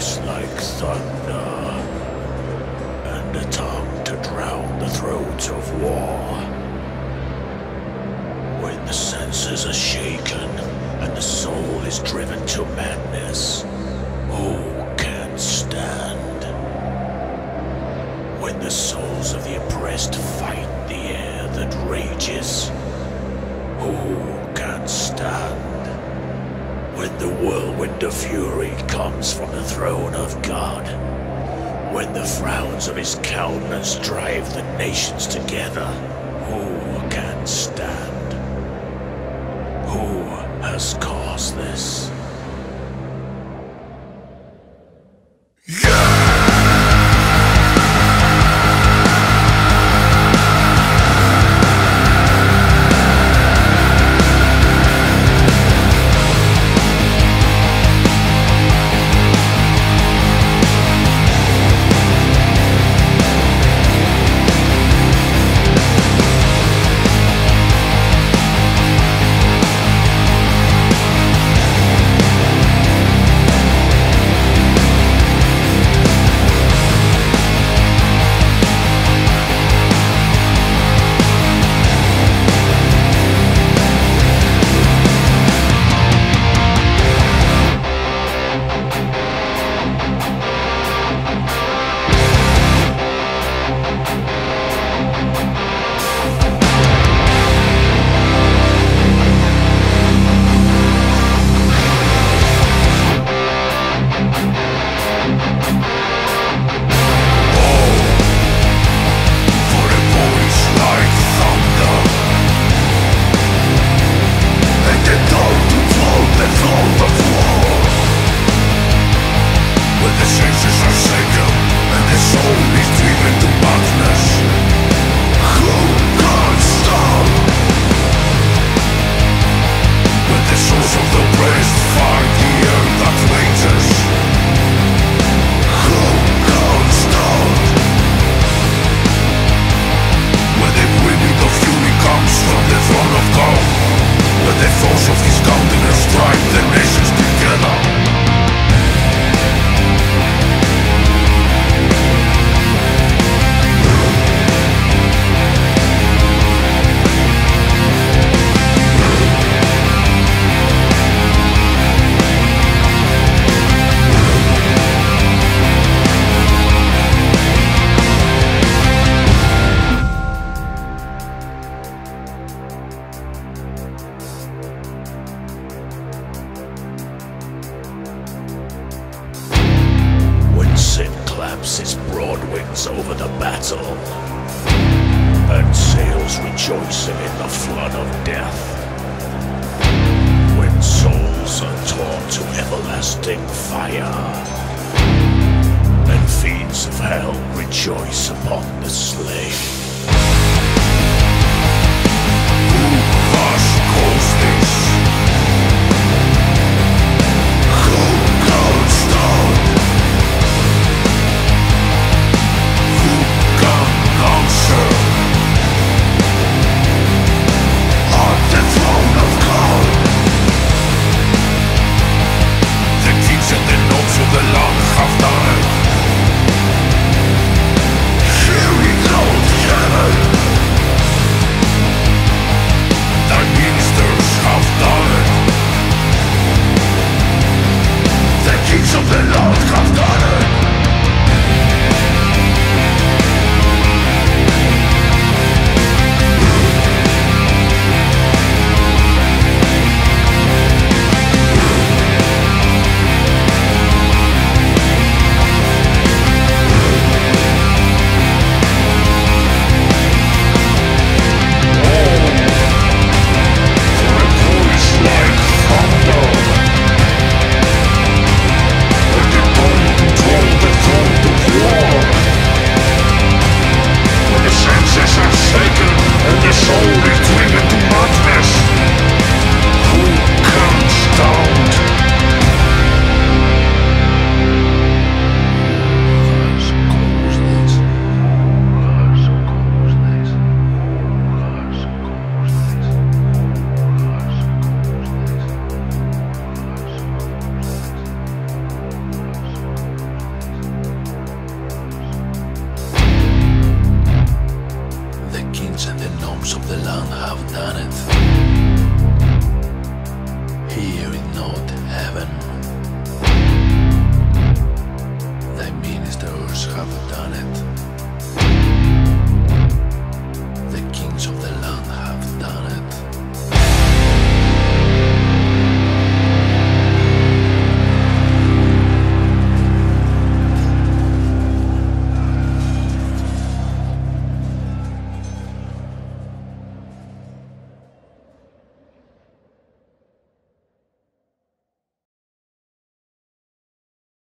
voice like thunder, and a tongue to drown the throats of war. When the senses are shaken and the soul is driven to madness, who can stand? When the souls of the oppressed fight the air that rages, who can stand? When the whirlwind of fury comes from the throne of God, when the frowns of his countenance drive the nations together, who can stand? Who has caused this? Everlasting fire And fiends of hell rejoice upon the slain